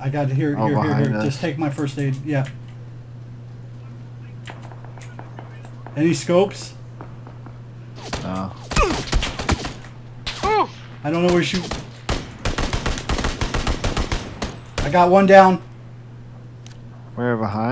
I got here, Oh, here, here, here. us. Just take my first aid. Yeah. Any scopes? No. I don't know where to shoot. I got one down. Where behind?